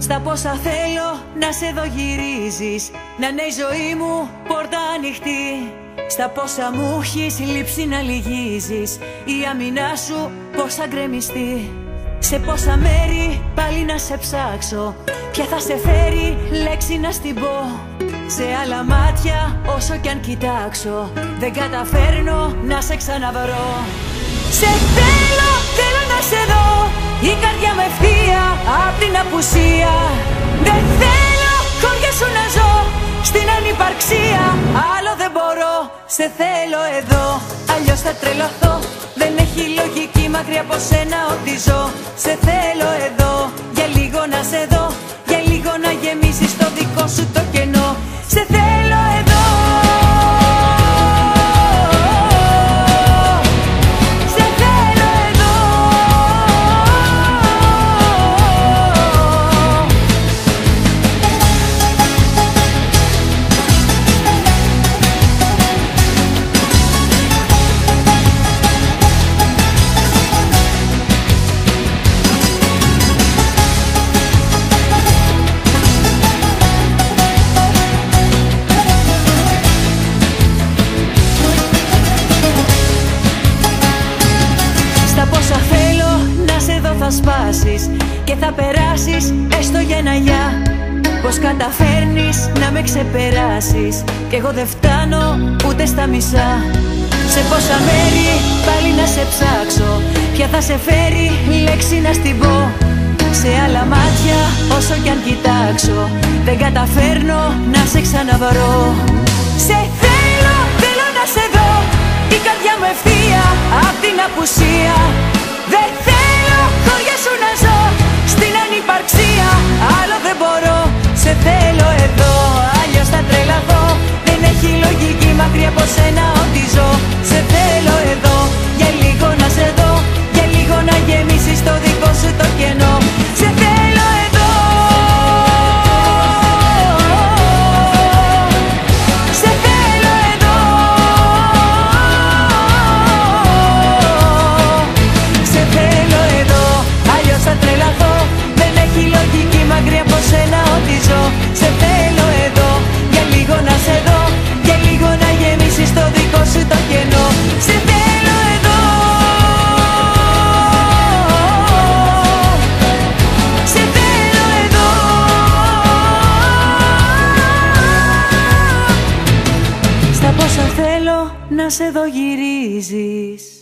Στα πόσα θέλω να σε δω γυρίζεις Να είναι η ζωή μου πόρτα ανοιχτή. Στα πόσα μου έχεις λείψει να λυγίζεις Η αμυνά σου πως θα γκρεμιστεί. Σε πόσα μέρη πάλι να σε ψάξω Ποια θα σε φέρει λέξη να στην πω. Σε άλλα μάτια όσο κι αν κοιτάξω Δεν καταφέρνω να σε ξαναβρω. Σε θέλω, απουσία. Δεν θέλω χώρια σου να ζω Στην ανυπαρξία. Άλλο δεν μπορώ Σε θέλω εδώ. Αλλιώς θα τρελαθώ. Δεν έχει λογική μακριά από σένα ότι ζω. Σε θέλω εδώ για λίγο να σε δω. Για λίγο να γεμίσεις το δικό σου το θα σπάσεις Και θα περάσεις έστω για ένα γεια. Πως καταφέρνεις να με ξεπεράσεις Κι εγώ δεν φτάνω ούτε στα μισά. Σε πόσα μέρη πάλι να σε ψάξω Ποια θα σε φέρει λέξη να στην πω. Σε άλλα μάτια όσο κι αν κοιτάξω Δεν καταφέρνω να σε ξαναβρω. Σε θέλω, θέλω να σε δω Η καρδιά μου ευθεία απ' την απουσία Σε θέλω εδώ αλλιώς θα τρελαθώ. Δεν έχει λογική μακριά από σένα να σε δω γυρίζεις